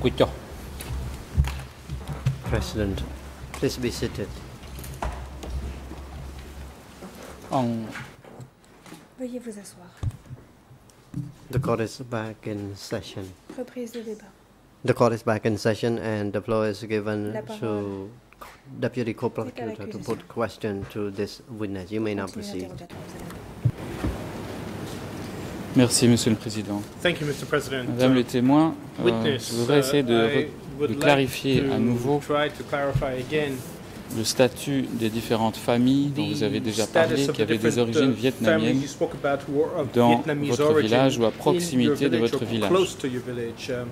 Kucho. President, please be seated. On Veuillez vous asseoir. The court is back in session. Reprise de débat. The court is back in session and the floor is given to Deputy Co-Prosecutor to put question to this witness. You may now proceed. Merci, Monsieur le Président. Thank you, Mr. President. Madame Uh, les témoins, euh, je voudrais uh, essayer de, would de clarifier à nouveau le statut des différentes familles dont vous avez déjà parlé, qui avaient des origines uh, vietnamiennes dans votre village ou à proximité de votre village. Um,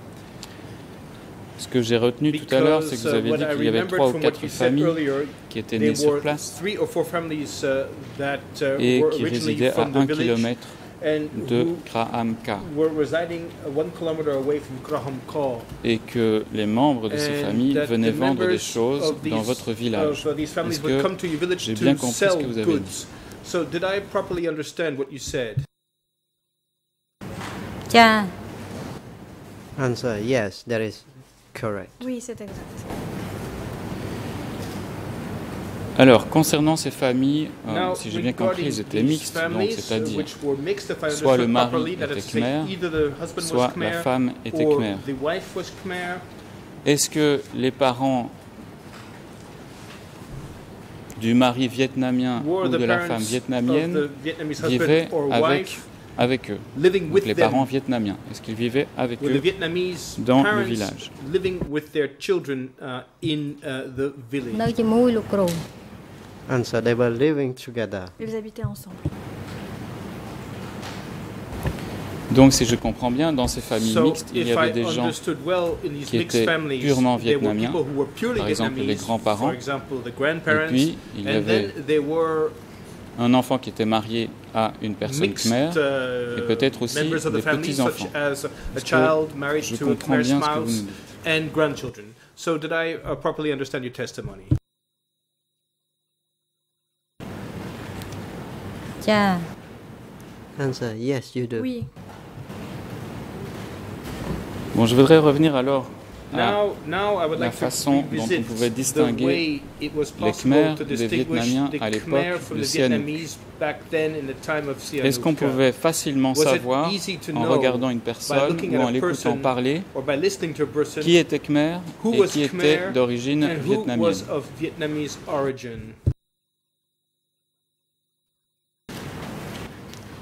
Ce que j'ai retenu tout à l'heure, c'est que vous uh, avez dit qu'il y avait trois ou quatre familles qui étaient nées sur place uh, uh, et qui résidaient à un kilomètre de uh, one kilometer away from Graham Call. et que les membres de ces And familles that venaient the vendre des members choses of dans these- votre village. of, these families Est-ce would que come to your village j'ai bien to compris ce sell que vous avez goods. So did I properly understand what you said? ចា៎ Answer, yes, that is correct. Oui, c'est exact. Alors, concernant ces familles, euh, Now, si j'ai bien compris, ils étaient these mixtes, donc uh, c'est-à-dire which were mixed, if I soit le understood mari properly, that était Khmer, either the husband soit was la Khmer femme était or Khmer. the wife was Khmer. Est-ce que les parents du mari vietnamien ou de the la parents femme of vietnamienne the Vietnamese vivaient avec, wife avec eux living Donc with les them? parents vietnamiens, est-ce qu'ils vivaient avec eux Vietnamese dans le village? Ils habitaient ensemble. Donc, si je comprends bien, dans ces familles mixtes, il y avait des gens qui étaient purement vietnamiens, par exemple les grands-parents, et puis il y avait un enfant qui était marié à une personne khmer, et peut-être aussi des petits-enfants. Je comprends bien ce que vous nous dites. So did I uh, properly understand your testimony? ចា៎ Answer, yes, you do. Oui. Bon, je voudrais revenir alors à Now, now I would la like to façon dont on pouvait distinguer les Khmers des distinguish Vietnamiens the à l'époque Khmer from de the Sihanouk. Vietnamese back then in the time of Est-ce qu'on pouvait facilement savoir, easy to en know regardant une personne ou en l'écoutant parler, or by listening to a person qui était Khmer who et was qui était d'origine vietnamienne was of Vietnamese origin?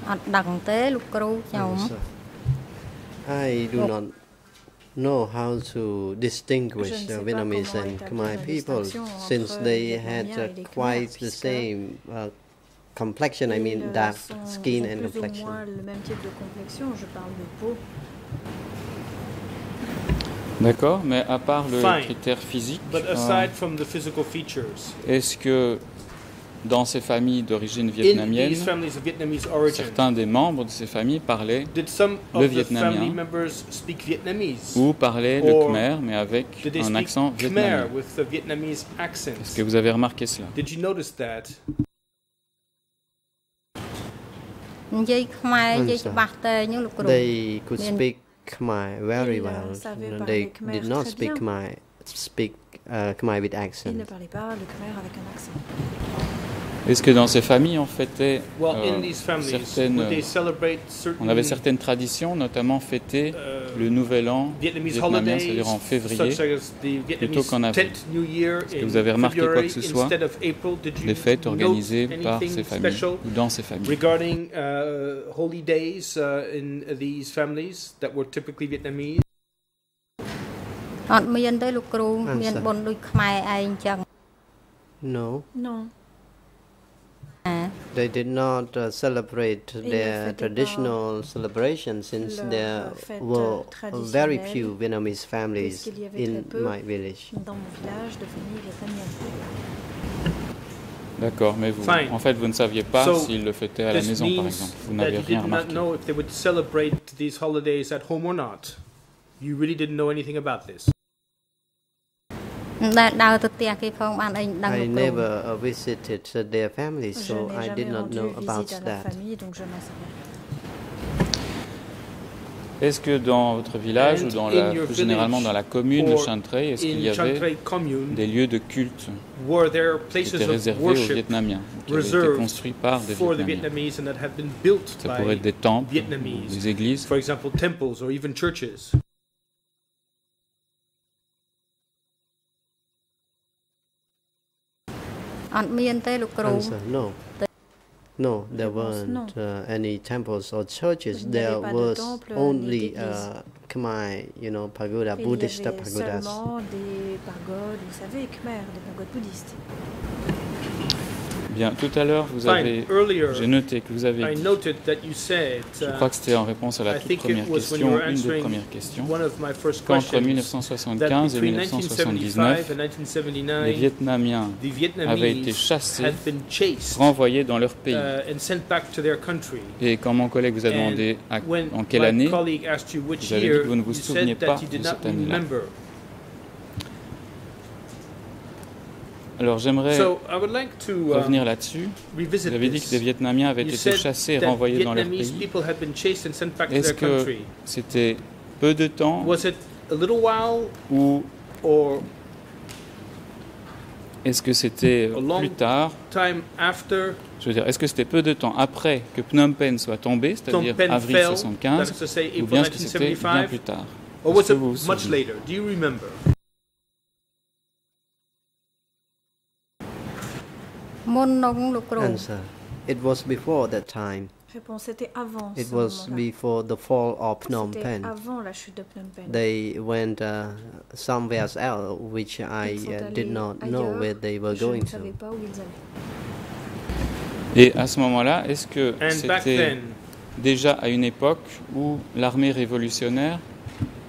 អត់ដឹងទេលោកគ្រូខ្ញុំ Answer. I do not know how to distinguish Je ne sais uh, pas Vietnamese comment and établir Khmer la people distinction entre since les they Vietnamiens had et uh, les Khmers, quite the puisque same uh, complexion, I mean Ils, euh, dark sont- skin ont and plus ou complexion. moins le même type de complexion. Je parle de peau. D'accord, mais à part le Fine. critère physique, But euh, aside from the physical features, est-ce que dans ces familles d'origine vietnamienne, certains des membres de ces familles parlaient le vietnamien ou parlaient le khmer, mais avec un accent vietnamien. Est-ce que vous avez remarqué cela? They could speak Khmer very Khmer, speak uh, Khmer. Ils ne parlaient pas le Khmer avec un accent. Est-ce que dans ces familles, on fêtait Well, euh, in these families, certaines, would they celebrate certain on avait certaines traditions, notamment fêter uh, le nouvel an Vietnamese vietnamien, holidays, c'est-à-dire en février, such as the plutôt Vietnamese qu'en avril. 10th New Year que in vous avez remarqué quoi February que ce soit instead of April. Did you les fêtes note organisées par anything ces familles special ou dans ces familles. regarding uh, holy days uh, in these families that were typically Vietnamese? អត់មានទេលោកគ្រូ Answer. មានបុណ្យដូចខ្មែរឯងអញ្ចឹង No, Non. អា they did not uh, celebrate their traditional celebrations since there were very few Vietnamese families puisqu'il y avait in my village. Dans mon village de famille vietnamienne. D'accord, mais vous, Fine. en fait, vous ne saviez pas So, s'ils le fêtaient à la This maison, par means exemple. Vous that n'avez you rien did not remarqué. know if they would celebrate these holidays at home or not. You really didn't know anything about this. មិនដែលដើរទៅផ្ទះគេផងបានអីមិនដឹង I លោកគ្រូ never uh, visited uh, their families, Je so n'ai I jamais did not rendu know about visite à leur that. famille, donc je n'en sais rien. Est-ce que dans votre village And ou dans in la, your plus généralement village dans la commune de or Chantrey, est-ce qu'il y In avait Chantrey commune, des lieux de culte were there qui places étaient of réservés aux worship Vietnamiens, qui avaient été reserved construits par des for the Vietnamiens Vietnamese and that had been built Ça pourrait être by, des temples, Vietnamese. des églises. អត់មានទេលោកគ្រូ Answer no. No, there Réponse, weren't uh, any temples or churches. Il n'y avait There pas de was temple, only ni d'église. uh, Khmer, you know, pagoda, Il y Buddhist avait pagodas. seulement des pagodes, vous savez, Khmer, des pagodes bouddhistes. Bien, tout à l'heure, vous avez, j'ai noté que vous avez dit, je uh, crois que c'était en réponse à la toute première question, une des premières questions, qu'entre questions, that 1975 et between 1979, 1975 and les 1979, Vietnamiens avaient été chassés, renvoyés dans leur pays. uh, country. Et quand mon collègue vous a And demandé à- en quelle année, vous avez dit que vous ne vous souveniez pas de cette année-là. Alors j'aimerais So I would like to uh, revenir là-dessus. Vous avez dit que des Vietnamiens avaient été chassés et renvoyés dans leur pays. Est-ce que c'était peu de temps ou est-ce que c'était plus tard? time after? Je veux dire, est-ce que c'était peu de temps après que Phnom Penh soit tombé, c'est-à-dire avril fell, that 75, is to say ou April bien est-ce que c'était bien 1975, plus tard? Answer. It was before that time. Réponse, c'était avant It ce was moment-là. before the fall of Phnom C'était Penh. avant la chute de Phnom Penh. They went uh, somewhere else, which I Ils sont uh, did not know ailleurs. where they were Je going ne savais to. pas où ils allaient. Et à ce moment-là, est-ce que And back c'était then, déjà à une époque où l'armée révolutionnaire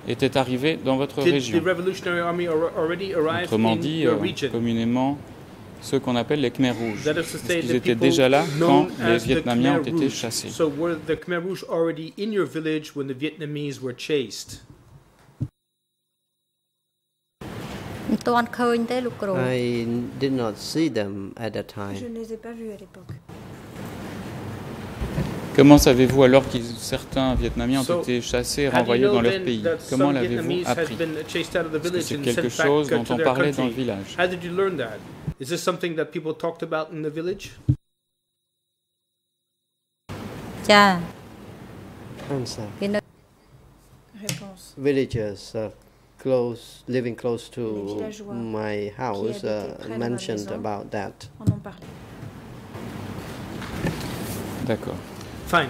était arrivée dans votre did the région? Revolutionary Army al- already arrive Autrement in dit, your euh, region? communément, ceux qu'on appelle les Khmers rouges. That is to Est-ce say, qu'ils the étaient people déjà là quand known les as the Vietnamiens ont Khmer été Rouge. chassés So were the Khmer Rouge already in your village when the Vietnamese were chased? មិនទាន់ឃើញទេលោកគ្រូ I did not see them at that Je time. ne les ai pas vus à l'époque. Comment savez-vous alors que certains Vietnamiens ont So, été chassés et How do you renvoyés know dans leur then pays that Comment some l'avez-vous Vietnamese had appris been chased out of the Est-ce que village c'est and quelque sent back chose uh, dont to on their parlait dans le country? village Is this something that people talked about in the village? Yeah. Answer. You know, villagers uh, close, living close to my house uh, mentioned about that. D'accord. Fine.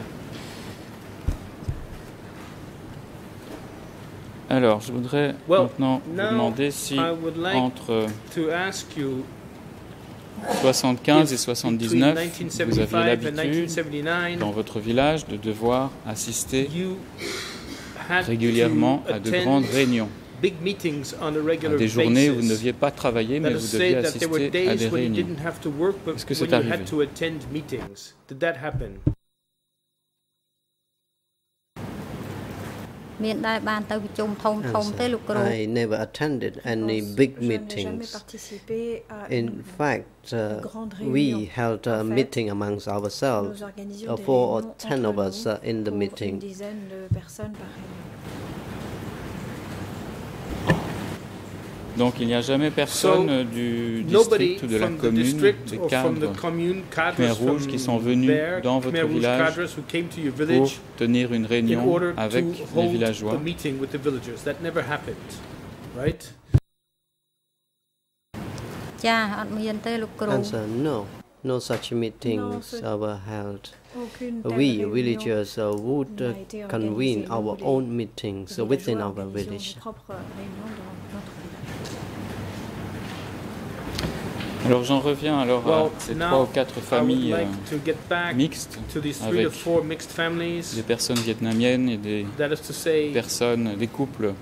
Alors, je voudrais well, maintenant vous demander si like entre 75 et if 79, between vous aviez 1975 and l'habitude 1979 dans votre village de devoir assister régulièrement à de grandes réunions, big meetings on a à regular des journées où vous ne deviez pas travailler, mais vous deviez assister à des réunions. Est-ce que c'est arrivé? មានដែរបានទៅប្រជុំធំធំទេលោកគ្រូ I never attended any Réponse. big Je n'ai jamais meetings. participé à In une- fact, uh, grande we réunion. held a En fait, meeting amongst ourselves, Nous organisions uh, des four or réunions ten entre of us nous uh, in the pour meeting. Donc il n'y a jamais personne du district ou de la commune, des cadres Khmer Rouges qui sont venus dans votre village pour tenir une réunion avec les villageois. Answer, no. No such meetings no, held. We villagers uh, would uh, convene our own meetings within our village. Alors j'en reviens alors Well, à ces trois ou quatre familles like to get back mixtes, to these three to avec four mixed families. des personnes vietnamiennes et des say, personnes, des couples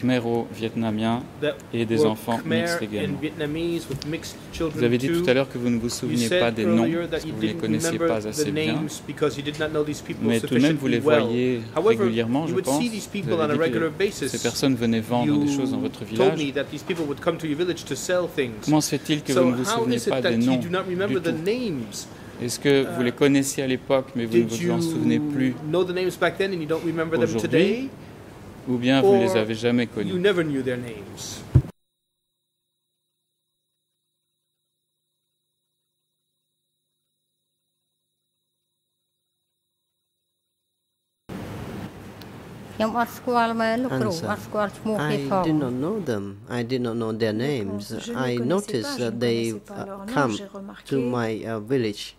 khmero-vietnamiens et des enfants mixtes également. Vous avez dit tout à l'heure que vous ne vous souveniez pas des noms parce que vous ne les connaissiez pas assez bien, mais tout de même vous les voyez régulièrement, je pense. Vous avez dit que ces personnes venaient vendre des choses dans votre village. Comment se fait-il que vous ne vous how souvenez is it pas that des you noms do not du remember the tout? names? Est-ce que vous les connaissiez à l'époque, mais vous ne vous en souvenez plus, Aujourd'hui? ou bien vous ne les avez jamais connus. You never knew their names. I did not know them. I did not know their names. I noticed that they uh, to my uh, village.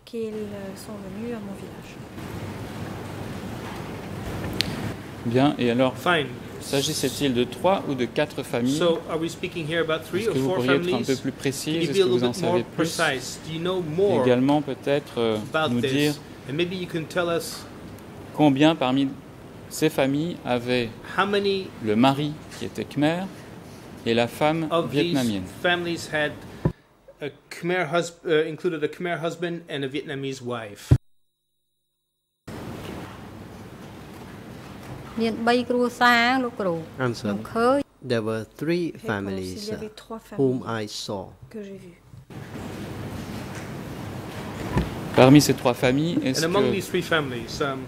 Bien, et alors, Fine. s'agissait-il de trois ou de quatre familles So, are we speaking here about three Est-ce or que vous four pourriez être un peu families? plus you Est-ce que vous en savez plus? you know more Également, peut-être euh, nous dire this? And maybe you can tell us combien parmi ces familles avaient how many le mari qui était khmer et la femme vietnamienne. families had a Khmer hus- uh, included a Khmer husband and a Vietnamese wife? មាន3គ្រួសារលោកគ្រូខ្ញុំ Answer. ឃើញ There were three Réponse, families il y uh, avait trois whom familles I saw. que j'ai vues. Parmi ces trois familles, est-ce And among que these three families, um,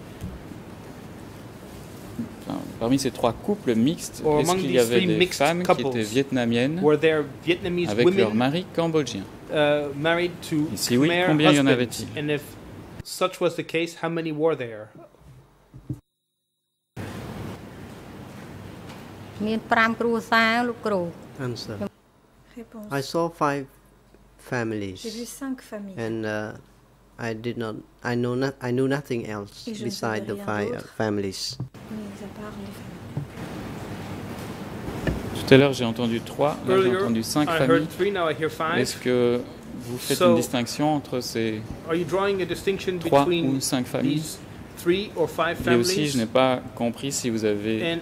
enfin, parmi ces trois couples mixtes, Or est-ce among qu'il y these avait three des mixed femmes qui couples, étaient vietnamiennes were there Vietnamese avec leur women mari cambodgien uh, married to Et si oui, Khmer combien y en husbands? avait-il And if such was the case, how many were there? មាន5គ្រួសារលោកគ្រូ Answer. Réponse. I saw five J'ai vu families, cinq familles. and uh, I did not. I know not. I knew nothing else Et je ne beside savais the rien five uh, d'autre. families. Mis à part les familles. Tout à l'heure, j'ai entendu trois, là j'ai Earlier, entendu cinq I familles. heard three, now I hear Est-ce five. que vous faites So- une distinction entre ces Are you drawing a distinction trois ou between cinq familles these three or five Et aussi, je families? n'ai pas compris si vous avez And also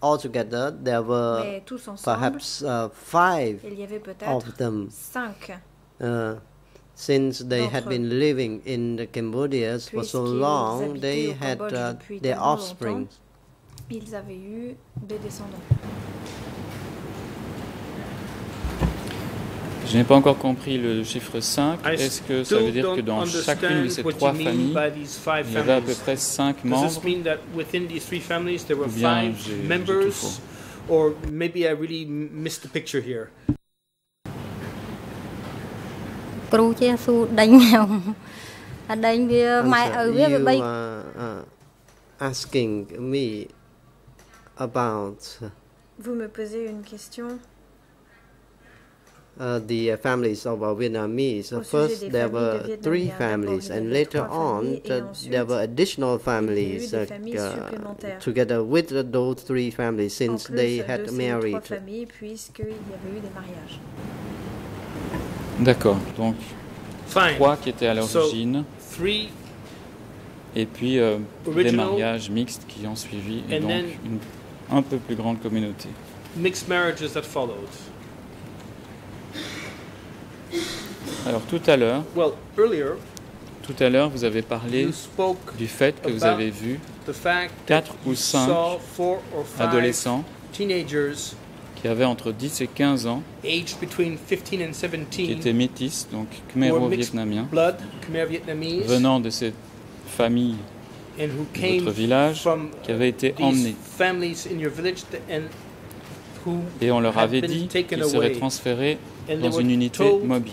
all together, there were ensemble, perhaps uh, five il y avait of them. Uh, since they had been living in the Cambodia for so long, they had uh, their offspring. Ils avaient eu des descendants. Je n'ai pas encore compris le chiffre 5. I Est-ce que ça veut still dire que don't dans chacune de understand ces what trois you mean familles, by these five il y avait à peu families. près 5 Does membres this mean that within these three families there were Ou bien five j'ai- j'ai tout members, faux. or maybe I really m- missed the picture here? គ្រូជាសួរដេញខ្ញុំ អាដេញវាម៉ែ Answer. ឪវាវា You 3 are uh, asking me about Vous me posez une question uh, the uh, families of our Vietnamese. First, there familles de were three Vietnamiens. families, D'abord, il y and avait later trois on, familles, et uh, ensuite, there were additional families des uh, familles uh, supplémentaires. together with uh, those three families since plus they had married. familles, puisqu'il y avait eu des mariages. D'accord, donc Fine. trois qui étaient à l'origine, Three, et puis euh, des Original. mariages mixtes qui ont suivi, et And donc then- une un peu plus grande communauté. mixed marriages that followed. Alors tout à l'heure, Well, tout à l'heure, vous avez parlé du fait que vous avez vu the fact quatre ou cinq saw four or five adolescents teenagers qui avaient entre 10 et 15 ans, aged between 15 and qui 17, étaient métis, donc who were mixed khméro-vietnamiens, blood, Khmer Vietnamese, venant de cette famille and who de votre village, from qui avaient été emmenés. Et on leur avait dit qu'ils seraient transférés dans une unité mobile.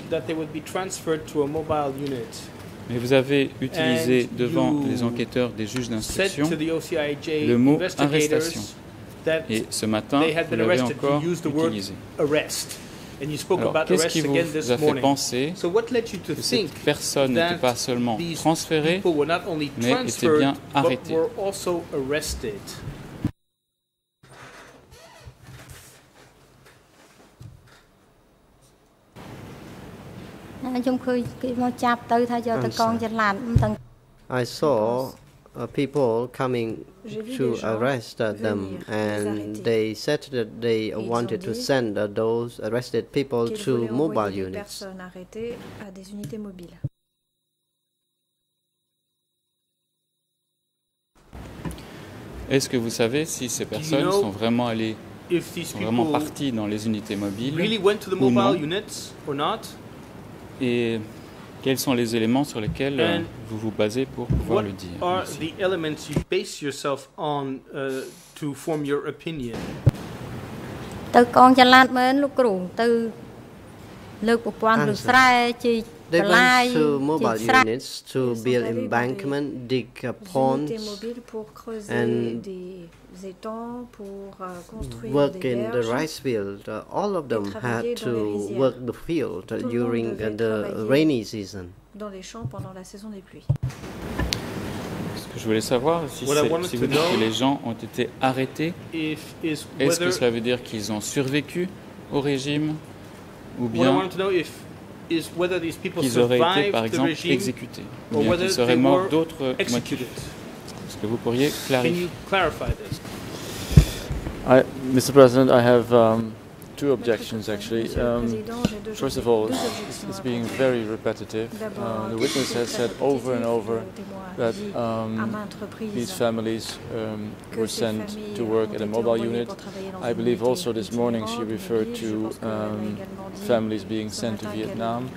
Mais vous avez utilisé devant les enquêteurs des juges d'instruction to the OCIJ le mot investigators arrestation. et ce matin, they had vous been l'avez arrested. encore utilisé. arrest, and you spoke Alors, about qu'est-ce qui vous a fait penser So what led you to que cette personne n'était pas seulement transférée, mais transferred bien but arrêtés. were also arrested? ។ ខ្ញុំឃើញគេមកចាប់ទៅថាយកទៅកងចល័តមិនដឹង I saw uh, people coming J'ai vu to des gens arrest uh, them, venir, les and arrêter. they said that they ils ont wanted to dit send uh, those arrested people qu'ils to voulaient mobile envoyer des units. personnes arrêtées à des unités mobiles. Est-ce que vous savez si ces personnes know sont vraiment allées, If these sont vraiment people parties dans les unités mobiles really went to the ou non. Et quels sont les éléments sur lesquels euh, vous vous basez pour pouvoir le dire? are Merci. the They went to mobile units to build embankment, dig ponds, and work in the rice field. Uh, all of them had to work the field uh, during uh, the rainy season. Ce que je voulais savoir si, si vous dites que les gens ont été arrêtés, est-ce que cela veut dire qu'ils ont survécu au régime ou bien qu'ils auraient été, par exemple, exécutés ou or bien whether qu'ils seraient morts d'autres motifs executed. Est-ce que vous pourriez Can clarifier? you clarify this? I, Mr. President, I have um, two objections actually. Um, first of all, it's, it's being very repetitive. Uh, the witness has said over and over that um, these families um, were sent to work at a mobile unit. I believe also this morning she referred to um, families being sent to Vietnam.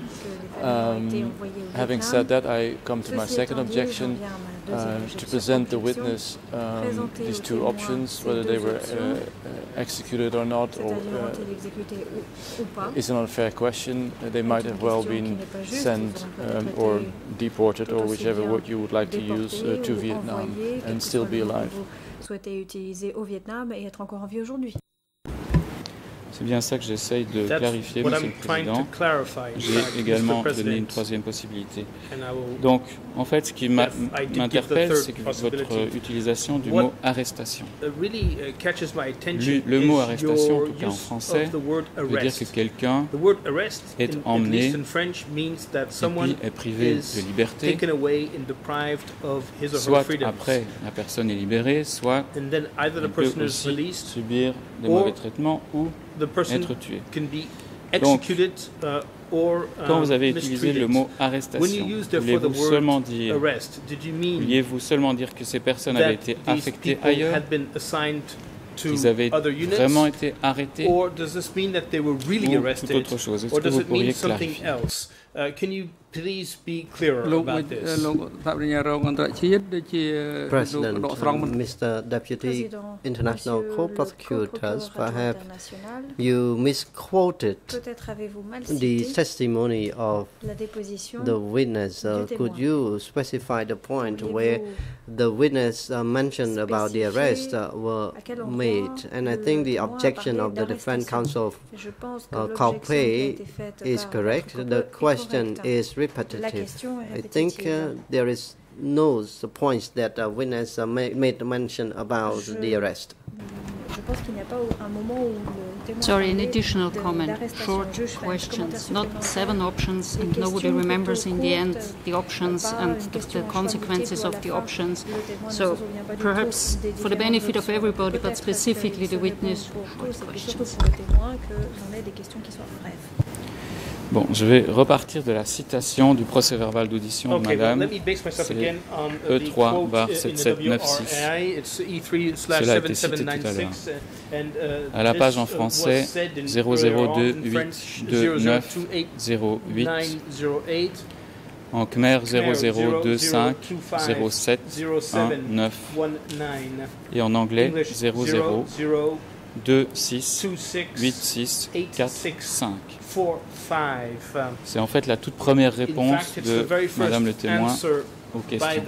Um, having said that, I come to my second objection. Viens à ma deuxième uh, to objection, present the objection, witness um, présenter these au two témoin options, ces whether they deux were options, uh, uh, executed or not, or c'est-à-dire uh, ont-ils exécuté ou, ou pas. is an unfair question? Uh, they might une have well question qui been n'est pas juste, sent ils auraient um, pu or être deported tout or aussi whichever bien word you would like to use uh, déportés to ou Vietnam envoyés, quel and que still soit be le nom alive. que vous souhaitez utiliser au Vietnam et être encore en vie aujourd'hui. C'est bien ça que j'essaye de clarifier, Monsieur I'm le trying to Président. J'ai également donné une troisième possibilité. Donc, en fait, ce qui m'interpelle, c'est votre utilisation du mot arrestation. uh, really Le- le mot arrestation, en tout cas en français, veut dire que quelqu'un, est emmené et est privé de liberté, soit après la personne est libérée, soit il peut aussi released, subir des mauvais traitements ou être tué. can be Donc, executed uh, or Quand uh, vous avez utilisé le mot When arrestation, you used therefore the vouliez-vous word seulement dire, arrest, did you mean vouliez-vous seulement dire que ces personnes avaient été affectées ailleurs, qu'ils avaient other units, vraiment été arrêtés or does this mean that they were really ou toute arrested, autre chose? Est-ce or que does vous it mean pourriez clarifier? else? Uh, can you please be clearer លោក about វិ this? លោកបរិញ្ញារងអន្តរជាតិដូចជាលោក President, ដកស្រង់ um, Mr. Deputy Président, International Monsieur le Co-Prosecutors, co-procurateur perhaps international, you misquoted peut-être avez-vous mal the cité testimony of la déposition. the witness. Uh, du could témoin. you specify the point where Pourriez-vous the witness uh, mentioned about the arrest uh, were à quel endroit made? And I le think the témoin a objection parlé of the defense d'arrestation. counsel Je pense que uh, l'objection qui a Kaupei été faite is par correct. votre The corps est question correcte. is La repetitive. question est I think uh, répétitive. there is no s- points that a witness uh, ma- made mention about Je- the arrest. Je pense qu'il n'y a pas un moment où le témoin Sorry, a an parlé additional de- comment. d'arrestation. Short Juste un commentaire questions, not supplémentaire. seven options, Des and nobody questions remembers plutôt in the end courtes, the options pas and une the, question the choix consequences multiple à of la the fin. options. Le témoin ne So, se souvient pas du tout perhaps des for the différentes benefit of options. everybody, but Peut-être que specifically il the se witness, répond pour short tous, et puis questions. Bon, je vais repartir de la citation du procès verbal d'audition de Okay, Madame. let me base myself c'est again on uh, the E3 quote bar in the 7796. WRI. It's E3 slash Cela a été cité tout à 7796. And, uh, À la page en uh, français, was said in 002 earlier on in French, 829 0028908, 08 en Khmer 0025 07 07 19 et en anglais 00 26 86 45. C'est en fait la toute première réponse de Madame le témoin aux questions.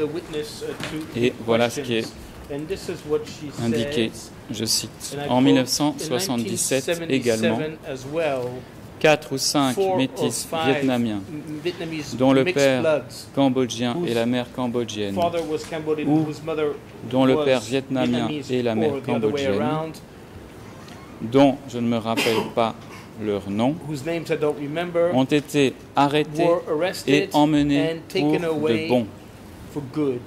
Et voilà ce qui est indiqué. Je cite. En 1977 également, quatre ou cinq métis vietnamiens, dont le père cambodgien et la mère cambodgienne, ou dont le père vietnamien et la mère cambodgienne, dont je ne me rappelle pas leur nom, whose names I don't remember, ont été arrêtés were et arrested emmenés and pour taken de away bon. for good.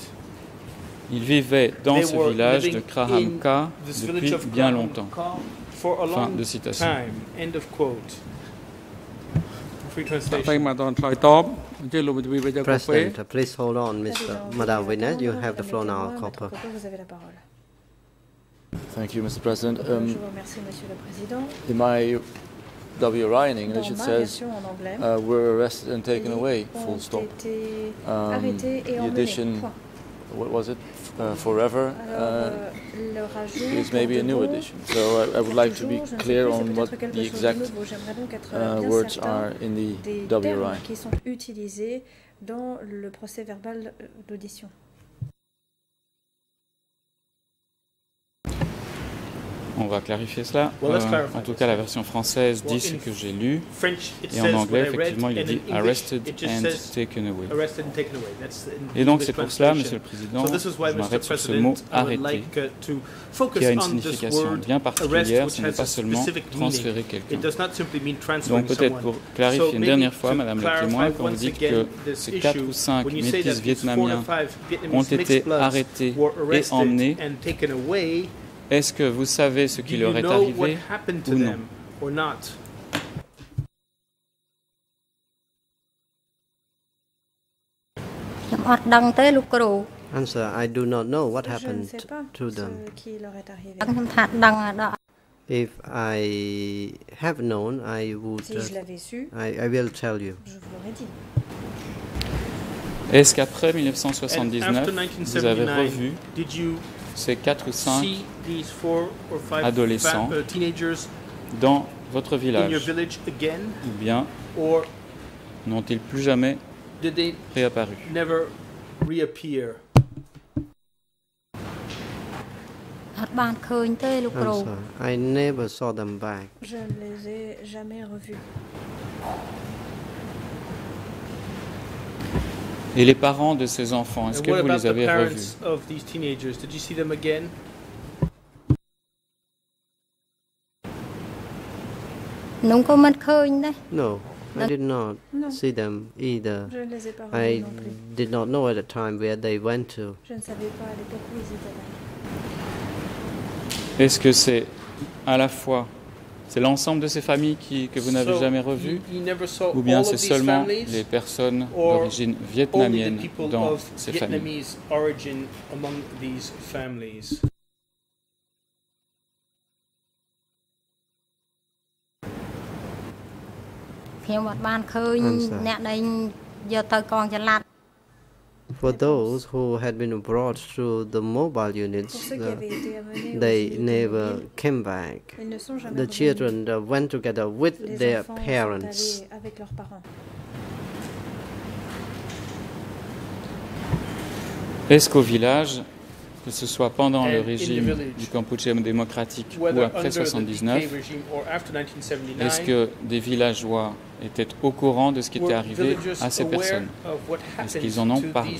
Il vivait dans ce village de Krahamka depuis bien longtemps. Fin de citation. President, please hold on, Mr. Madam Witness. You have the floor now, Copper. Thank you, Mr. President. Um, Je vous remercie, Monsieur le Président. WRI in English, it says version en anglais, uh, were arrested and taken away. Full stop. Um, the Point. what was it? Uh, forever. Uh, euh, is maybe a new edition. So I, I would like to be clear on what the exact uh, words are in the WRI. qui sont utilisés dans le procès verbal d'audition. On va clarifier cela. Well, Euh, en tout cas, la version française dit Well, ce que j'ai lu. French, Et en anglais, effectivement, il dit English, arrested and taken away. arrested and taken away. That's the Et donc c'est pour cela. Monsieur le Président, So je m'arrête sur ce mot arrêter, uh, qui a une signification bien particulière. Ce n'est pas seulement transférer quelqu'un. It does not simply mean transferring Donc peut-être pour clarifier So une dernière fois, Madame la témoin, quand vous dites que ces quatre issue, ou cinq when you say métis vietnamiens ont été arrêtés were et arrested emmenés, and taken away, est-ce que vous savez ce qui leur est arrivé ou non? Answer, I do not know what happened to them. If I have known, I would. I, I will tell you. Est-ce qu'après 1979, vous avez revu ces 4 ou 5 adolescents dans votre village. Ou bien n'ont-ils plus jamais réapparu? Je ne les ai jamais revus. Et les parents de ces enfants, est-ce que vous les avez revus? Non, I did not see them either. Je ne les ai pas I did not know at the time where they went to. Je ne savais pas à l'époque où ils étaient. Est-ce que c'est à la fois c'est l'ensemble de ces familles qui, que vous n'avez jamais revues? ou bien c'est seulement les personnes or d'origine vietnamienne dans ces familles? For those who had been brought through the mobile units, Pour ceux qui the- avaient été amenés they aux unités never mobiles, came back. ils ne sont jamais The revenus. children uh, went together with Les their enfants sont parents. allés avec leurs parents. Est-ce qu'au village, que ce soit pendant le régime du Kampuchea démocratique ou après 1979, est-ce que des villageois étaient au courant de ce qui était arrivé à ces personnes? Est-ce qu'ils en ont parlé?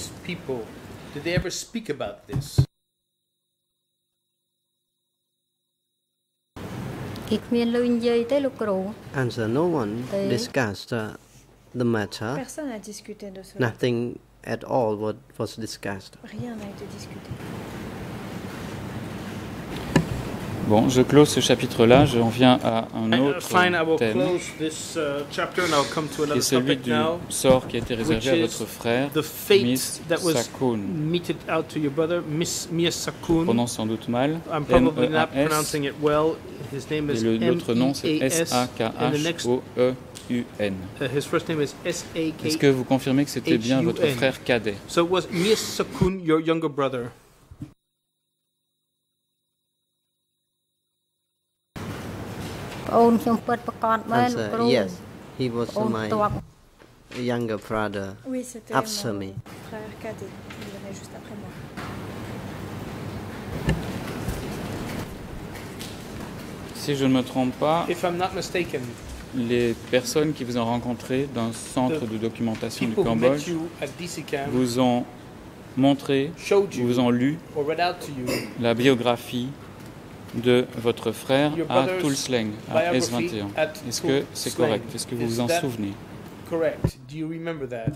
Answer, no one discussed uh, the matter. Personne n'a discuté de cela. Nothing at all what was discussed. Rien n'a été discuté. Bon, je close ce chapitre-là, j'en viens à un Uh, autre fine, I will thème, close this uh, chapter and I'll come to qui est another celui topic du now. sort qui a été réservé à votre frère, The fate Miss that was Sakun. meted out to your brother, Miss Mia Sakun. prononce sans doute mal, I'm probably not M-E-A-S, pronouncing it well. His name et l'autre nom c'est M-E-A-S, S-U-N. Uh, Est-ce que vous confirmez que c'était bien votre frère cadet? So was Mir Sakun your younger brother? Answer, yes, he was my younger brother oui, after me. Frère cadet. Il venait juste après moi. Si je ne me trompe pas, If I'm not mistaken, les personnes qui vous ont rencontré dans le centre de documentation du people who met Cambodge vous ont montré, showed vous you ont lu or read out to you la biographie de votre frère Your à Tulsleng, à biography S21. at Est-ce que c'est correct? Est-ce que vous Is vous en souvenez? correct? Do you remember that?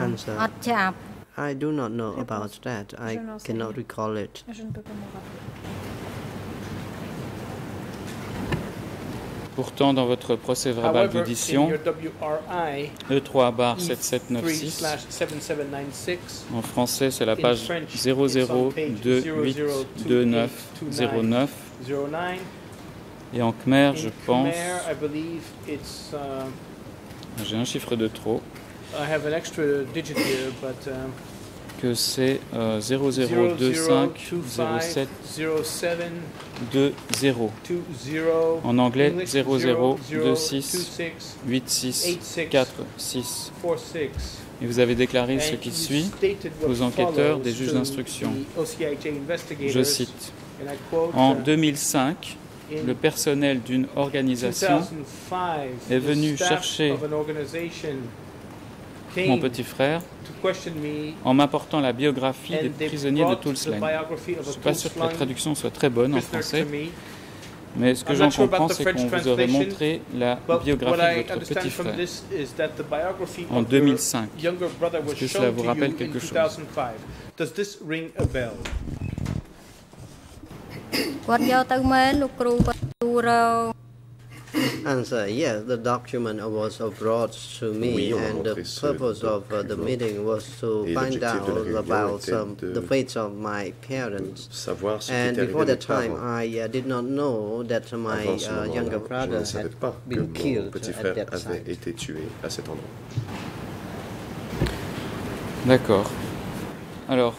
Answer. I do not know about that. I cannot recall it. Pourtant, dans votre procès verbal d'audition, E3 bar 7796, en français c'est la page 00282909, et en Khmer, je pense, j'ai un chiffre de trop, que c'est 0025 07 20. En anglais, 0026 86 46. Et vous avez déclaré ce qui suit aux enquêteurs des juges d'instruction. Je cite. En 2005, le personnel d'une organisation est venu chercher mon petit frère en m'apportant la biographie des prisonniers de Tulsa. Je ne suis pas sûr que la traduction soit très bonne en français, mais ce que j'en comprends, c'est qu'on vous aurait montré la biographie de votre petit frère en 2005. Est-ce que cela vous rappelle quelque chose? Answer, yes, the document was brought to me oui, and the purpose of uh, the meeting was to find out about um, the fate of my parents. And before that time, I uh, did not know that my uh, younger brother had been killed at that site. D'accord. Alors,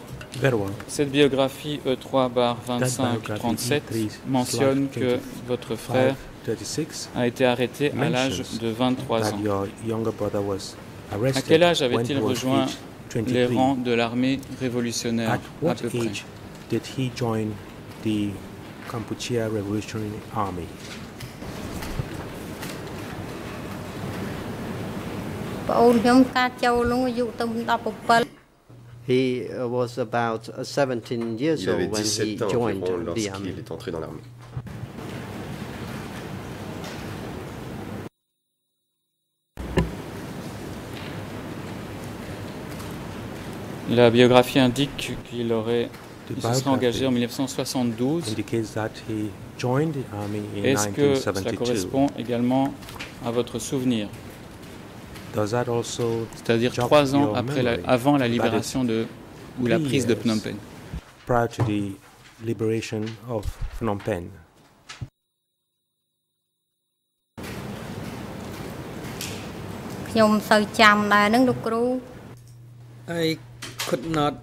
cette biographie E3 bar 2537 mentionne que votre frère a été arrêté à l'âge de 23 ans. À quel âge avait-il rejoint les rangs de l'armée révolutionnaire à peu près? did he join the Kampuchea Revolutionary Army? He was about 17 years old when he joined the army. Il est entré dans l'armée. La biographie indique qu'il aurait il se serait engagé en 1972. Est-ce que cela correspond également à votre souvenir? C'est-à-dire trois ans après la, avant la libération de ou la prise de Phnom Penh. Prior to the liberation of Phnom Penh. I could not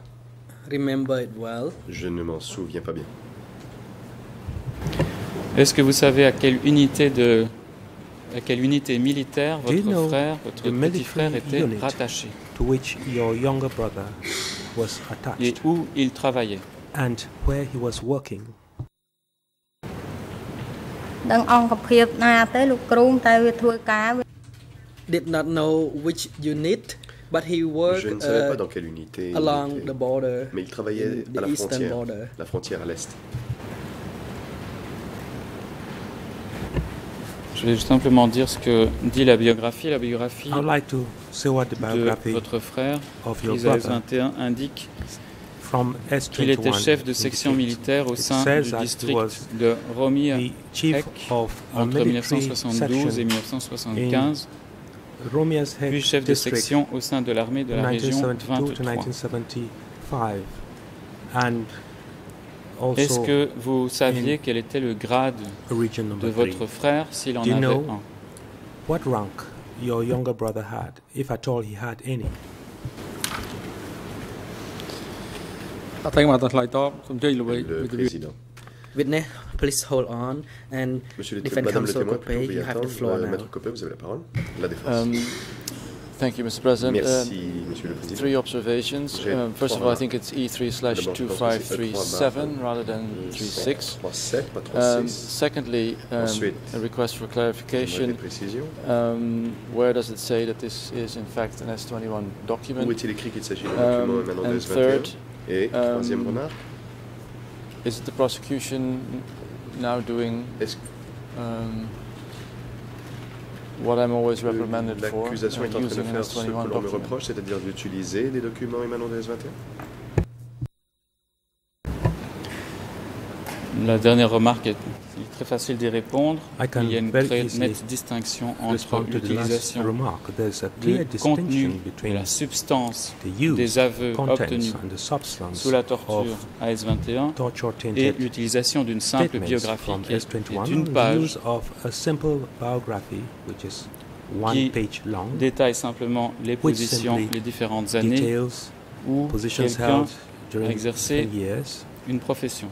remember it well. Je ne m'en souviens pas bien. Est-ce que vous savez à quelle unité de à quelle unité militaire votre frère, votre petit frère était rattaché to which your younger brother was attached et où il travaillait and where he was working ដឹងអង្គភាពណាទេលោកគ្រូតែវាធ្វើការ did not know which unit But he worked, Je ne savais pas dans quelle unité along il était, the border, mais il travaillait à la frontière, border. la frontière à l'est. Je vais simplement dire ce que dit la biographie. La biographie like to say what the de votre frère, Isaïe 21, indique qu'il était chef de section militaire au sein du district de Romia entre 1972 et 1975 puis chef de section au sein de l'armée de la région 23. Est-ce que vous saviez quel était le grade de votre frère s'il en avait un What rank your younger brother had, if at all he had any? អត់តែមកតឆ្លើយតបសូមជ័យល្បី Le président. Witness, please hold on and Monsieur le defense Madame le counsel témoin, Copé, you have the floor Euh, now. Maître Copé, vous avez la parole. La défense. Um, thank you, Mr. President. Merci, Um, le three observations. Um, first of all, I think it's E3 slash D'abord, je pense que c'est 2537 rather than 36. 3-7, pas Um, 3-6. secondly, um, a request for clarification. Um, where does it say that this is in fact an S21 document? est-il écrit qu'il s'agit d'un Um, document émanant de and S21 third, Is the prosecution now doing est-ce um, what I'm always reprimanded for? L'accusation est en train de faire ce que l'on me reproche, c'est-à-dire d'utiliser des documents émanant des S21 La dernière remarque est très facile d'y répondre. Il y a une très nette distinction entre l'utilisation du contenu et la substance des aveux obtenus sous la torture AS-21 et l'utilisation d'une simple biographie qui est d'une page qui détaille simplement les positions, les différentes années où quelqu'un a exercé une profession.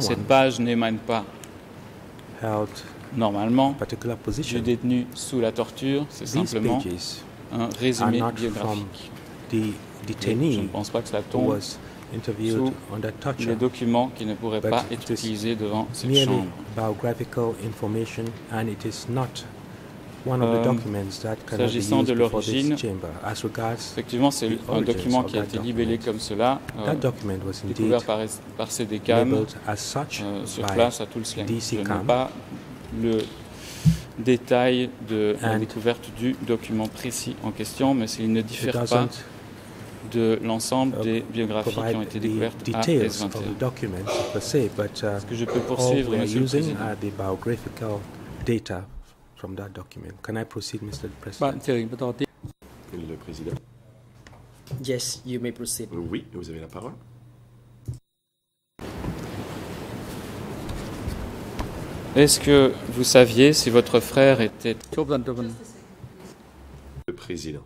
Cette page n'émane pas normalement du détenu sous la torture, c'est simplement un résumé biographique. je ne pense pas que cela tombe sous les documents qui ne pourraient pas être utilisés devant cette chambre. S'agissant de l'origine, effectivement, c'est un document qui a été libellé comme cela, euh, découvert par, par CDCAM euh, sur place à Tulsland. Je n'ai pas le détail de la découverte du document précis en question, mais il ne diffère pas de l'ensemble des biographies qui ont été découvertes à S21. Est-ce que je peux poursuivre, Monsieur le Président? From that document. Can I proceed, Mr. President? Le président. Yes, you may proceed. Oui, vous avez la parole. Est-ce que vous saviez si votre frère était... Le président.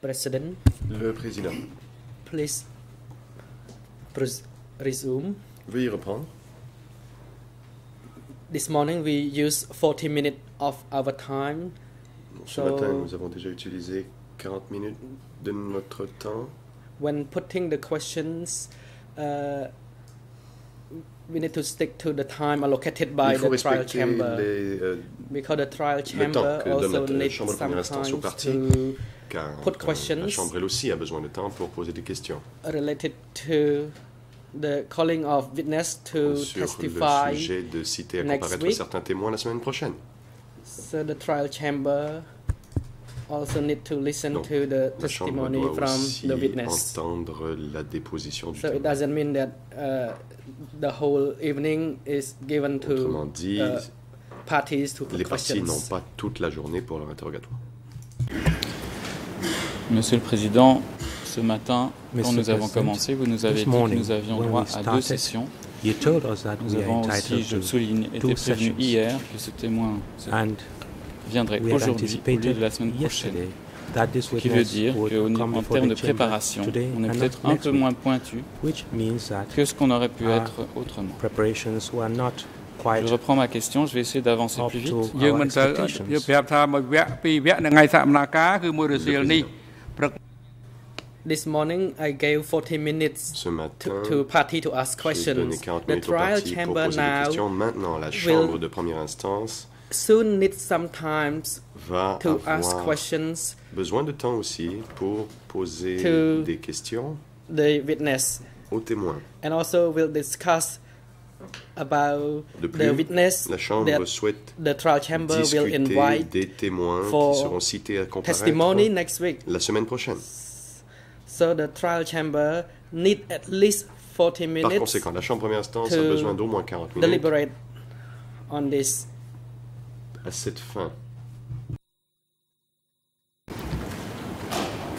President. Le président. Please resume. Veuillez reprendre. This morning we used 40 minutes of our time. Ce matin nous avons déjà utilisé 40 minutes de notre temps. When putting the questions uh, we need to stick to the time allocated by the trial chamber. les, euh, because the trial chamber also needs some time to car put questions la chambre elle aussi a besoin de temps pour poser des questions. related to the calling of witness to sur testify le sujet de citer à comparaître certains témoins la semaine prochaine. So the trial chamber also need to listen Donc, to the testimony from the witness. entendre la déposition du so it doesn't mean that uh, the whole evening is given to dit, uh, parties to les parties n'ont pas toute la journée pour leur interrogatoire. Monsieur le Président, ce matin, quand nous avons commencé, vous nous avez dit que nous avions droit à deux sessions. Nous avons aussi, je souligne, été prévenus hier que ce témoin viendrait aujourd'hui au lieu de la semaine prochaine. Ce qui veut dire qu'en termes de préparation, on est peut-être un peu moins pointu que ce qu'on aurait pu être autrement. Je reprends ma question, je vais essayer d'avancer plus vite. This morning, I gave 40 minutes Ce matin, to, to party to ask questions. The trial chamber now Maintenant, soon need some time va to ask questions. Besoin de temps aussi pour poser des questions. The witness. Aux témoins. And also we'll discuss about de plus, the witness la chambre souhaite the trial chamber will invite des témoins for qui seront cités à comparaître testimony next week. la semaine prochaine. So the trial chamber need at least 40 minutes Par conséquent, la chambre première instance a besoin d'au moins 40 minutes deliberate on this. À cette fin.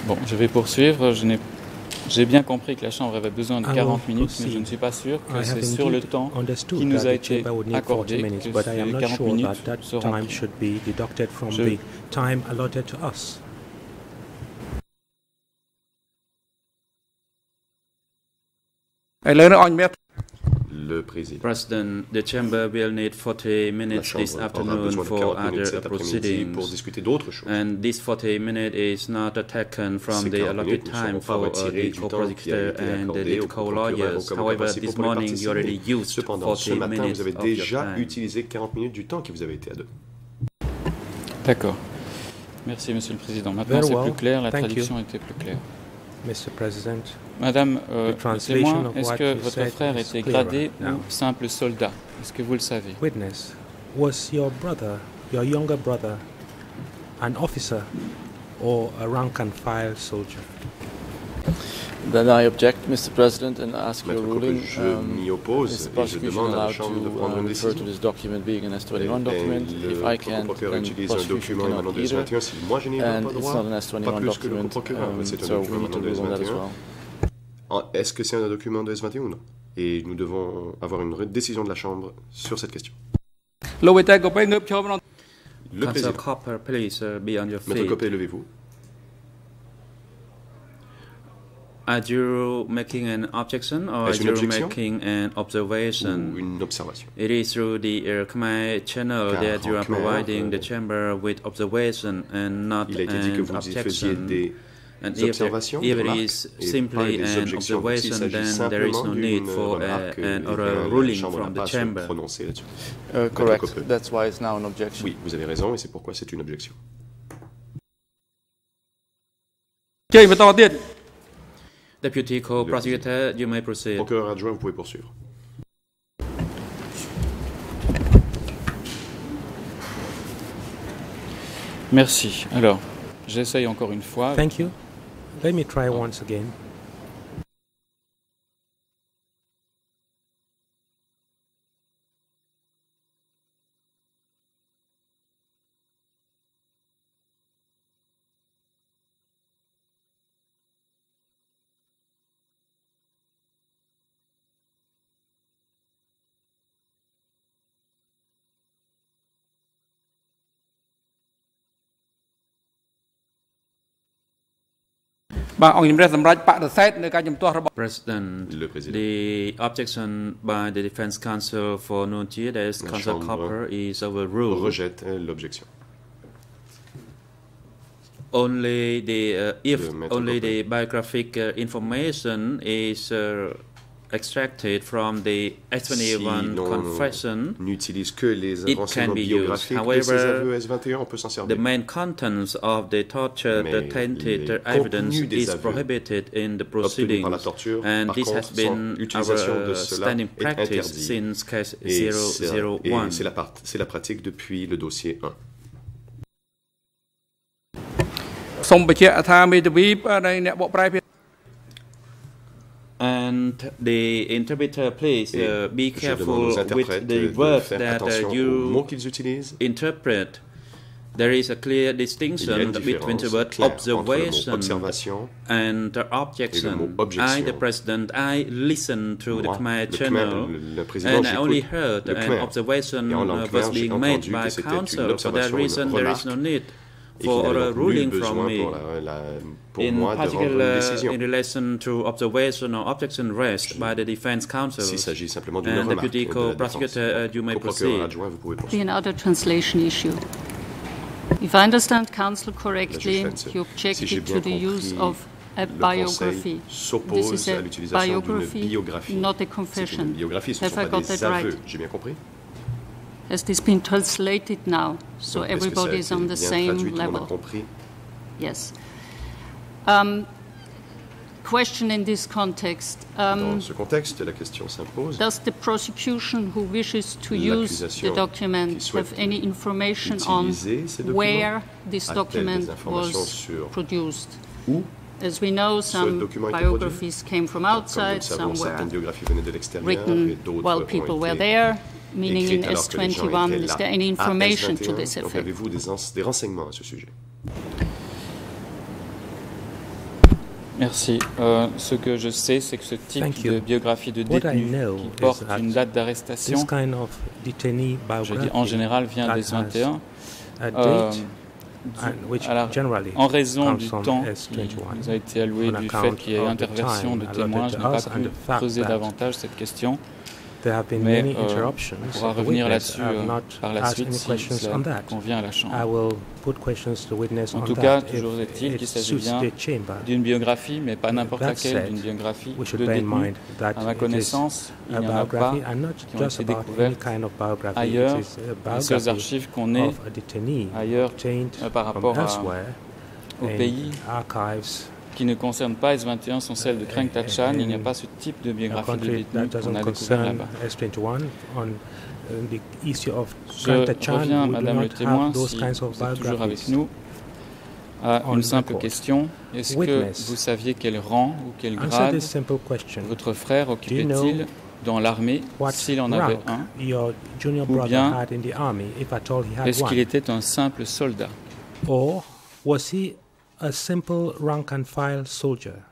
Bon, je vais poursuivre. Je n'ai j'ai bien compris que la Chambre avait besoin de 40 minutes, mais je ne suis pas sûr que c'est sur le temps qui nous a été accordé que ces 40 minutes seront Je... Le président. President, the chamber will need 40 minutes this afternoon for other proceedings. Pour discuter d'autres choses. And this 40 minutes is not taken from the allotted time for uh, the co-prosecutor and the co-lawyers. However, this morning you already used Cependant, 40 ce matin, minutes vous avez of déjà utilisé 40 minutes du temps qui vous avait été à deux. D'accord. Merci, Monsieur le Président. Maintenant, c'est plus clair, la traduction était plus claire. Mr. President, Madame, euh, témoin, est-ce que votre frère était gradé ou simple soldat Est-ce que vous le savez Witness, was your brother, your younger brother, an officer or a rank and file soldier? Then I object, Mr. President, and ask your ruling. Je m'y oppose et je demande à la Chambre de to prendre uh, une refer to décision. this document being an S21 Et document? le If I can't, procureur utilise un document émanant de either. S21. Si moi je n'y ai pas droit, pas S21 plus que le document, procureur, um, c'est un so document émanant de rule on that as S21. well. Ah, Est-ce que c'est un document de S21 ou non Et nous devons avoir une décision de la Chambre sur cette question. Le président. Copper, please uh, be on your Maître feet. Copé, levez-vous. Are you making an objection or are you making an observation? Une observation It is through the uh, Khmer channel Car that you are Khmer, providing the chamber with observation and not Il a été dit que an vous objection. des And if, there, observations, if des it remarques, is et pas simply an observation, then there is no need for a, eh an bien, or a la ruling Chambre n'a from pas the à se chamber. prononcer là-dessus. Uh, Maître correct. That's why it's now an objection. Oui, vous avez raison, et c'est pourquoi c'est une objection. Deputy Co-Prosecutor, you may proceed. Procureur adjoint, vous pouvez poursuivre. Merci. Alors, j'essaye encore une fois. Thank you. Let me try once again. President, the objection by the Defense Council for Nuntia, that is Council Copper, is overruled. Rejette l'objection. Only the uh, if only the biographic uh, information is uh, extracted from the S21 si confession, n'utilise que les renseignements biographiques However, de ces aveux S21, on peut s'en servir. The main contents of the torture, the tainted evidence is prohibited in the proceedings, torture, and this contre, has been our standing practice since case 001. C'est la, la pratique depuis le dossier 1. សូមបញ្ជាក់ថាមេធាវីនៃអ្នកបកប្រែ and the interpreter, please uh, be careful with the words that uh, you interpret. There is a clear distinction between the word observation and objection. I, the president, I listened to the Khmer channel and I only heard an observation was being made by counsel. For that reason, there is no need for a ruling from me. in particular, in relation to observation or objection raised by the defense counsel. and deputy co-prosecutor, uh, you may proceed. Be another translation issue. If I understand counsel correctly, you objected to the use of a biography. This is a biography, not a confession. Have I got that right? Has this been translated now so everybody is on the same level? Yes. Um, question in this context. Um, Dans ce contexte, la question s'impose. Does the prosecution who wishes to use the document have any information on where this document was produced? Où As we know, some biographies came from outside, some were written while people were there meaning in S21, is there any information to this effect? avez-vous des, des renseignements à ce sujet? Merci. Euh, ce que je sais, c'est que ce type de biographie de détenu qui porte une date d'arrestation, kind of je dis en général, vient des 21. Euh, en raison du temps qui nous a été alloué du fait qu'il y ait interversion de témoins, je n'ai pas pu creuser davantage cette question. Mais euh, on pourra revenir là-dessus euh, par la suite si cela convient à la Chambre. En tout cas, toujours est-il qu'il s'agit bien d'une biographie, mais pas n'importe laquelle, d'une biographie de détenu. À ma connaissance, il n'y en a pas qui ont été découvertes ailleurs. Les seules archives qu'on ait ailleurs euh, par rapport à, au pays qui ne concernent pas S21 sont celles de Kreng Tachan. Il n'y a pas ce type de biographie de détenu qu'on a découvert là-bas. Je reviens, Madame le témoin, si vous êtes toujours avec nous, à une simple question. Est-ce que vous saviez quel rang ou quel grade votre frère occupait-il dans l'armée, s'il en avait un, ou bien est-ce qu'il était un simple soldat? A simple rank and file soldier.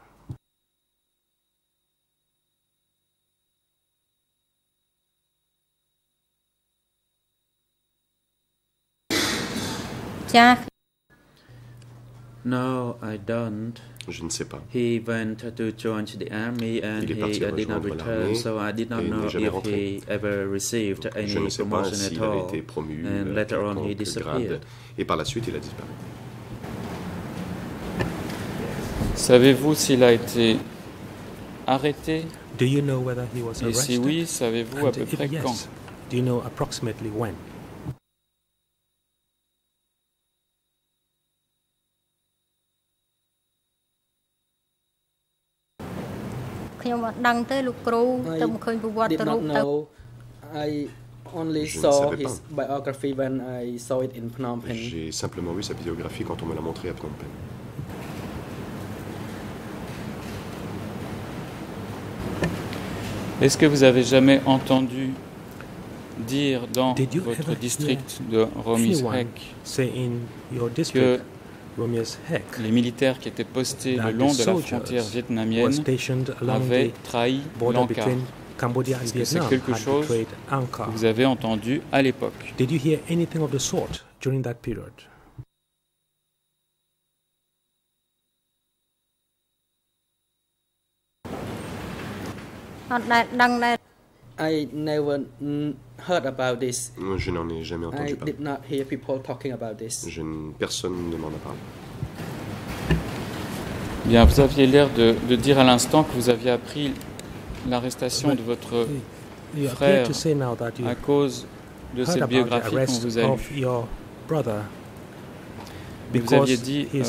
No, I don't. Je ne sais pas. He went to join the army and he uh, did not return, so I did not know if he ever received any promotion at all. and later on he disappeared. Et par la suite, il a disparu. Savez-vous s'il a été arrêté? Do you know whether he was Et si oui, savez-vous à peu près yes, quand? Do you know approximately when? I only saw his biography when I saw it in Phnom Penh. J'ai simplement vu sa biographie quand on me l'a montré à Phnom Penh. Est-ce que vous avez jamais entendu dire dans votre district de Romisek que les militaires qui étaient postés le long de la frontière vietnamienne avaient trahi l'ANCAR Est-ce que c'est quelque chose que vous avez entendu à l'époque? I never heard about this. Je n'en ai jamais entendu I parler. did not hear people talking about this. Je, personne ne m'en a parlé. Bien, vous aviez l'air de, de, dire à l'instant que vous aviez appris l'arrestation de votre frère à cause de cette biographie qu'on vous a lue. Vous aviez dit euh,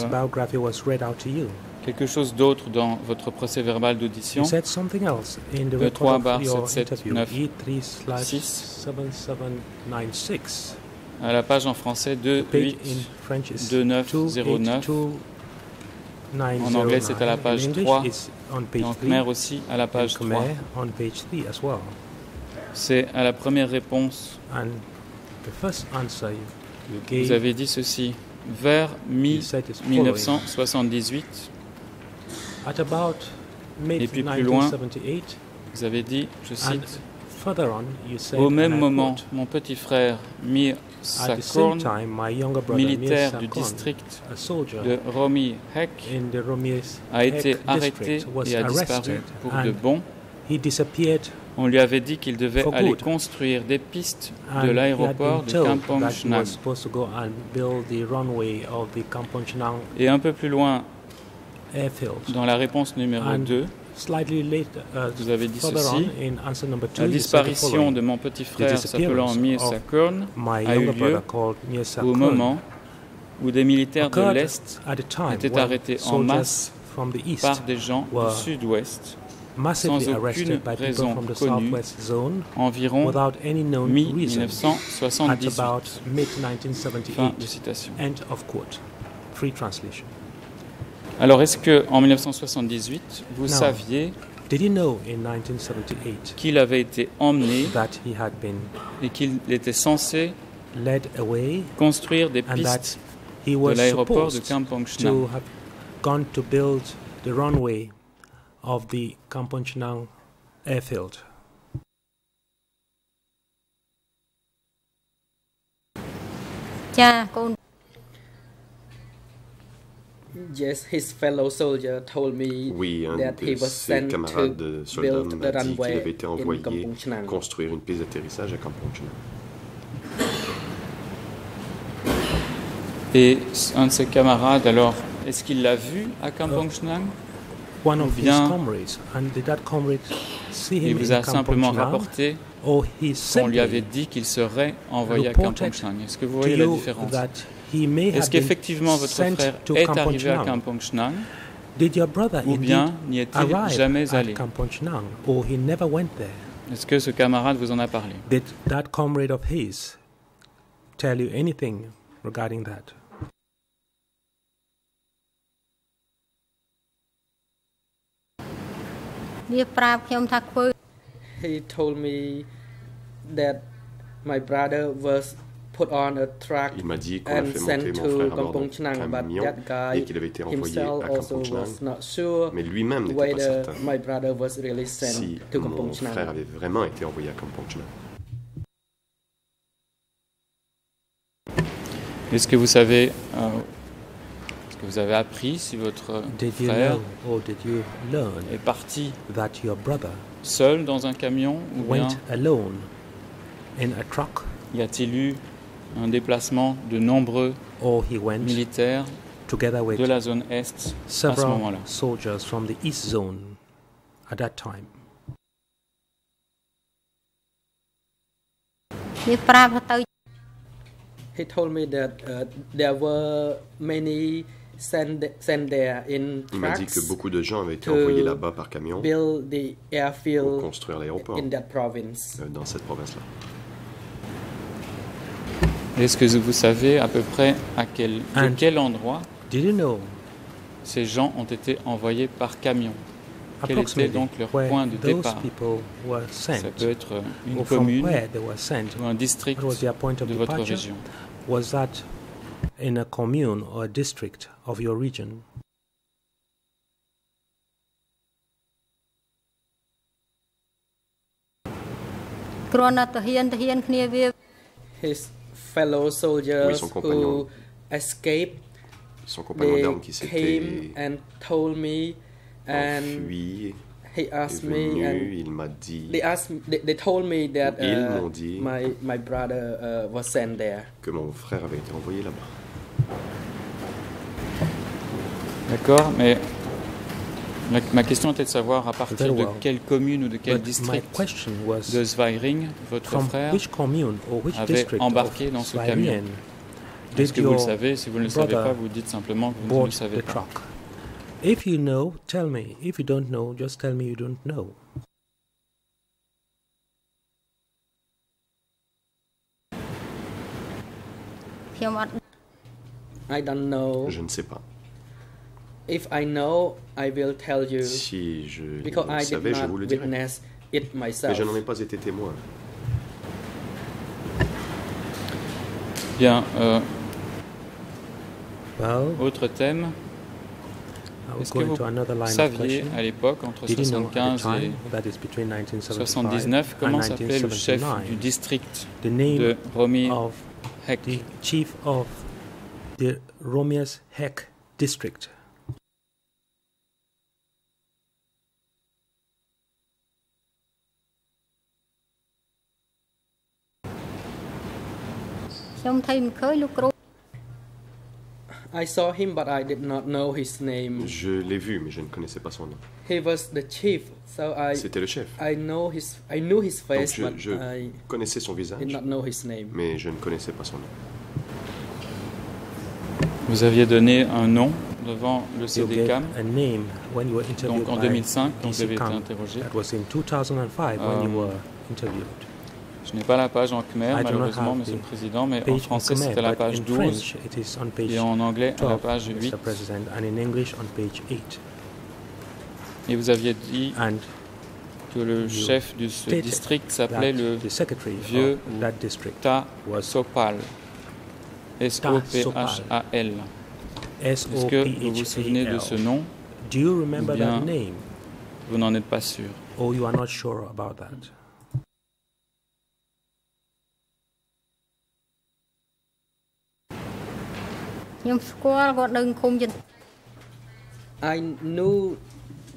quelque chose d'autre dans votre procès verbal d'audition. Le 3 bar 7796 à la page en français 282909. En anglais, c'est à la page 3. Et en khmer aussi à la page 3. C'est à la première réponse. Vous avez dit ceci. Vers mi-1978, et puis plus loin, vous avez dit, je cite, Au même moment, mon petit frère Mir Sakorn, militaire du district de Romi Hek, a été arrêté et a disparu pour de bon. On lui avait dit qu'il devait aller construire des pistes de l'aéroport de Kampong Chnang. Et un peu plus loin, dans la réponse numéro 2, uh, vous avez dit ceci. La disparition de mon petit frère s'appelant Mir Sakorn a eu lieu au moment où des militaires de l'Est étaient arrêtés en masse par des gens du Sud-Ouest sans aucune raison connue, environ mi-1978. Fin de citation. Alors, est-ce que en 1978, vous saviez qu'il avait été emmené et qu'il était censé construire des pistes de l'aéroport de Kampong Chhnang of the Kampunchnang airfield. Yes, his fellow soldier told me oui, un that de he was ses camarades soldats m'a dit qu'il avait été envoyé construire une piste d'atterrissage à Kampunchnang. Et un de ses camarades, alors, est-ce qu'il l'a vu à Kampunchnang one of his comrades, and did that comrade see him il vous a simplement rapporté qu'on lui avait dit qu'il serait envoyé à Kampong Chhnang. Est-ce que vous voyez la différence? Est-ce qu'effectivement votre frère est arrivé à Kampong Chhnang ou bien n'y est-il jamais allé? Est-ce que ce camarade vous en a parlé? Did that comrade of his tell you anything regarding that? He told me that my brother was put on a truck Il m'a dit qu'on a fait monter mon frère à bord d'un camion et qu'il avait été envoyé à Kampong Chhnang. Mais lui-même n'était pas certain si mon frère avait vraiment été envoyé à Kampong Chhnang. Est-ce que vous savez euh, que vous avez appris si votre frère est parti seul dans un camion ou bien y a-t-il eu un déplacement de nombreux militaires de la zone Est à ce moment-là. He told me that uh, there were many Il m'a dit que beaucoup de gens avaient été envoyés là-bas par camion pour construire l'aéroport. euh, dans cette province-là. Est-ce que vous savez à peu près à quel, de quel endroit ces gens ont été envoyés par camion? Quel était donc leur point de départ? Ça peut être une commune ou un district de votre région? In a commune or a district of your region? His fellow soldiers oui, who escaped son compagnon d'armes qui s'était and told me and enfui he asked me and il m'a dit. They asked, they, they told me that uh, dit my my brother uh, was sent there. Que mon frère avait été envoyé là-bas. D'accord, mais ma question était de savoir à partir de quelle commune ou de quel district de Zweiring votre frère avait embarqué dans ce camion. Est-ce que vous le savez Si vous ne le savez pas, vous dites simplement que vous ne le savez pas. If you know, tell me. If you don't know, just tell me you don't know. I don't know. Je ne sais pas. If I know, I will tell you. Si je because le I savais, je vous le dirai. It myself. Mais je n'en ai pas été témoin. Bien. Euh, well, autre thème. Est-ce que vous saviez à l'époque, entre 75 et 79, comment s'appelait le chef du district de Romy Heck? The chief of the Romias Heck district. I saw him, but I did not know his name. Je l'ai vu, mais je ne connaissais pas son nom. He was the chief, so I. C'était le chef. I know his, I knew his face, Donc je, but je I connaissais son visage. Did not know his name. Mais je ne connaissais pas son nom. Vous aviez donné un nom devant le CDCAM. A name when you were interviewed Donc en 2005, quand vous avez été interrogé. That was in 2005 when you were interviewed. Je n'ai pas la page en khmer, malheureusement, Monsieur le Président, mais en français, c'était la page 12 et en anglais, à la page 8. Et vous aviez dit que le chef de ce district s'appelait le vieux Ta Sopal. S-O-P-H-A-L. Est-ce que vous vous souvenez de ce nom vous n'en êtes pas sûr Oh, you are not sure about that? I knew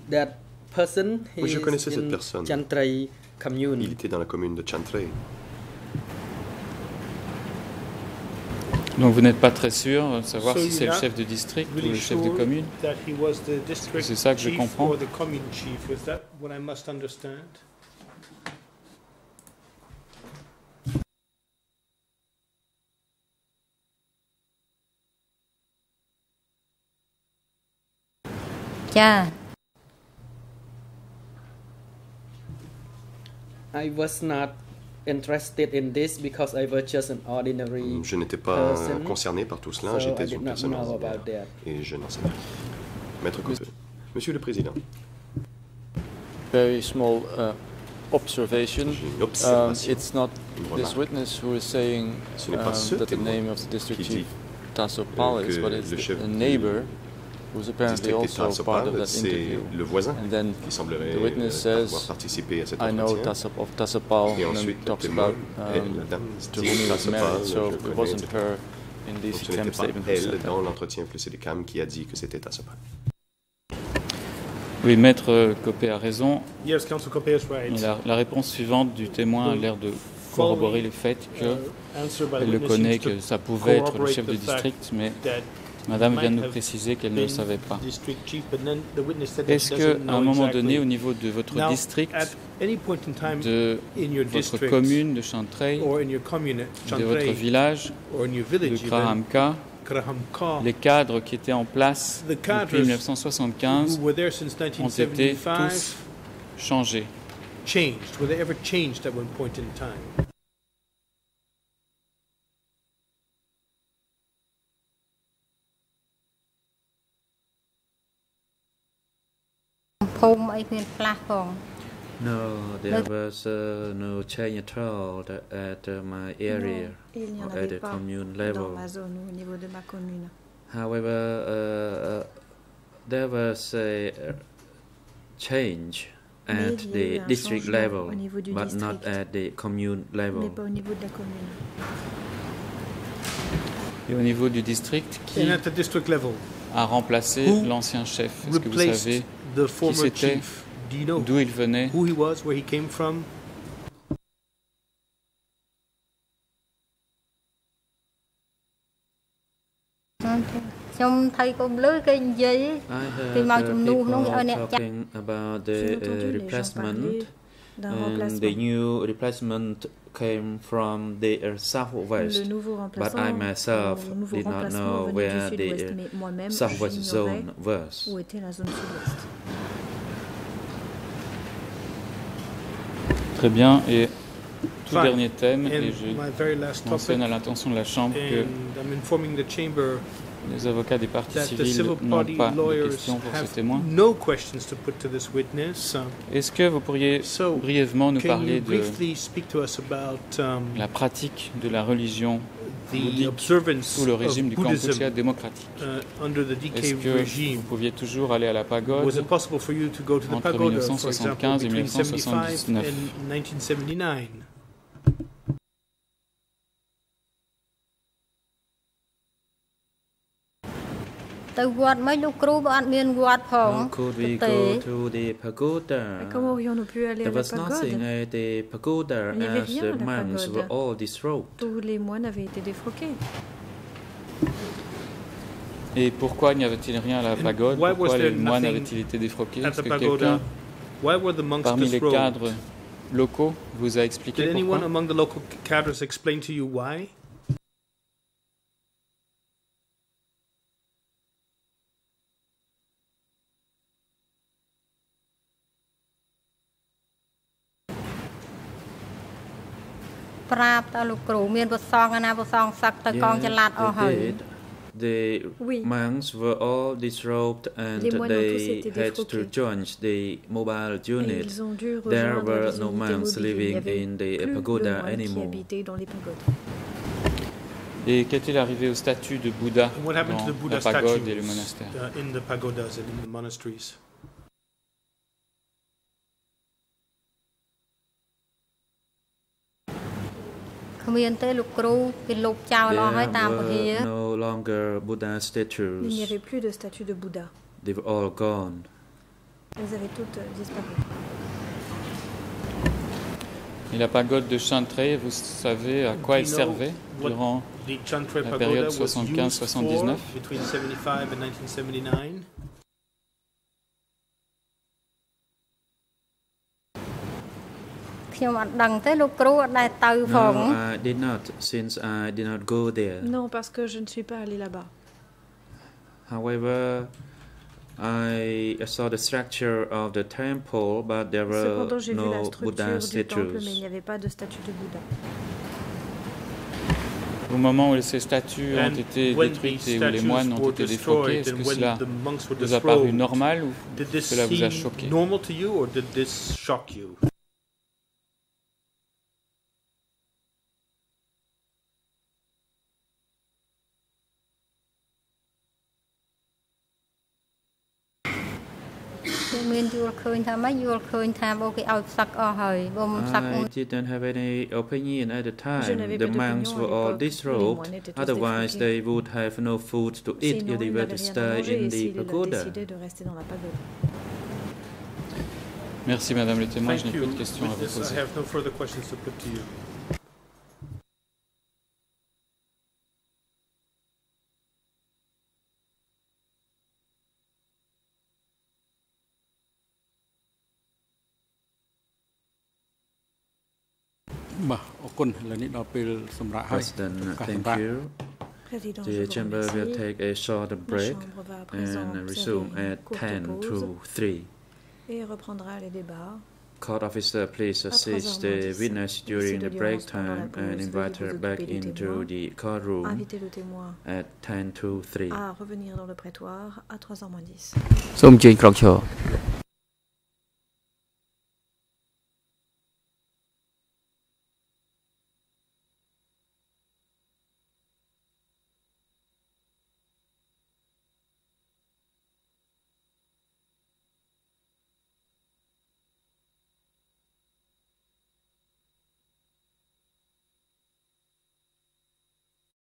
that person Oui, je connaissais cette personne. Chantray commune. Il était dans la commune de Chantray. Donc vous n'êtes pas très sûr de savoir si c'est le chef de district ou le chef de commune C'est ça que je comprends. I was not interested in this because I was just an ordinary Je n'étais pas concerné par tout cela, j'étais une personne ordinaire et je n'en sais rien. Maître Coppel. Monsieur le Président. Very small uh, observation. Une observation. Um, it's not this witness who is saying um, that the name of the district chief Tasso Palis, but it's the, neighbor who's apparently also part of that interview. le voisin and then qui semblerait the witness says, avoir participé à cet I know Tassop of Tassopal, et ensuite talks about um, to whom he was married, so it wasn't her in the CAM statement. Elle dans l'entretien plus CAM qui a dit que c'était Tassopal. Oui, Maître Copé a raison. Yes, Copé is right. La, la, réponse suivante du témoin a l'air de corroborer le fait que uh, le connaît, que ça pouvait être le chef de district, mais Madame vient de nous préciser qu'elle ne le savait pas. Est-ce qu'à un moment donné, au niveau de votre district, de votre commune de Chantrey, de votre village de Krahamka, les cadres qui étaient en place depuis 1975 ont été tous changés No, there was uh, no change at all at my area or at the commune level. However, uh, uh, there was a change at the district level, but not at the commune level. Et au niveau du district, qui a remplacé l'ancien chef Est-ce que vous savez qui c'était d'où il venait? who he was, where he came from? I talking about the uh, replacement and the new replacement came from the uh, southwest, but I myself did not know where the uh, southwest zone was. Très bien, et tout dernier thème, et je mentionne à l'intention de la Chambre que les avocats des parties civiles n'ont pas de questions pour ce témoin. Est-ce que vous pourriez brièvement nous parler de um, la pratique de la religion bouddhique sous le régime du Kampuchea démocratique? uh, Est-ce que vous pouviez toujours aller à la pagode entre 1975 et 1979 ទៅវត្តមិនលោកគ្រូបើអត់មានវត្តផង Could we go to the pagoda Comment aurions-nous pu aller There was nothing at the pagoda as the monks were all disrobed Tous les moines avaient été défroqués Et pourquoi n'y avait-il rien à la pagode Pourquoi les moines avaient-ils été défroqués Est-ce que quelqu'un parmi les cadres locaux vous a expliqué Did pourquoi anyone among the local cadres explain to you why The monks were all disrobed and they had to join the mobile unit. There were no monks living in the pagoda anymore. Et qu'est-il arrivé au statut de Bouddha dans la pagode et le monastère? There were no longer Buddha statues. Il n'y avait plus de statues de Bouddha. They were all gone. Elles avaient toutes disparu. Et la pagode de Chantrey, vous savez à quoi elle servait durant la période 75-79 ខ្ញុំអត់ដឹងទេលោកគ្រូអត់ដែលទៅផង No I did not since I did not go there Non parce que je ne suis pas allé là-bas However I saw the structure of the temple but there were no Buddha statues mais il n'y avait pas de statue de Bouddha au moment où ces statues ont été détruites et où les moines ont été défroqués, est-ce que cela vous a paru normal ou cela vous a choqué I didn't have any opinion at the time. The monks were all disrobed. Otherwise they would have no food to eat if they were to stay in the pagoda. Merci Madame le témoin, je n'ai plus de questions à vous poser. President, thank you. The chamber will take a short break and resume at 10 to 3. Court officer, please assist the witness during the break time and invite her back into the courtroom at 10 to 3. សូមអញ្ជើញក្រកឈរ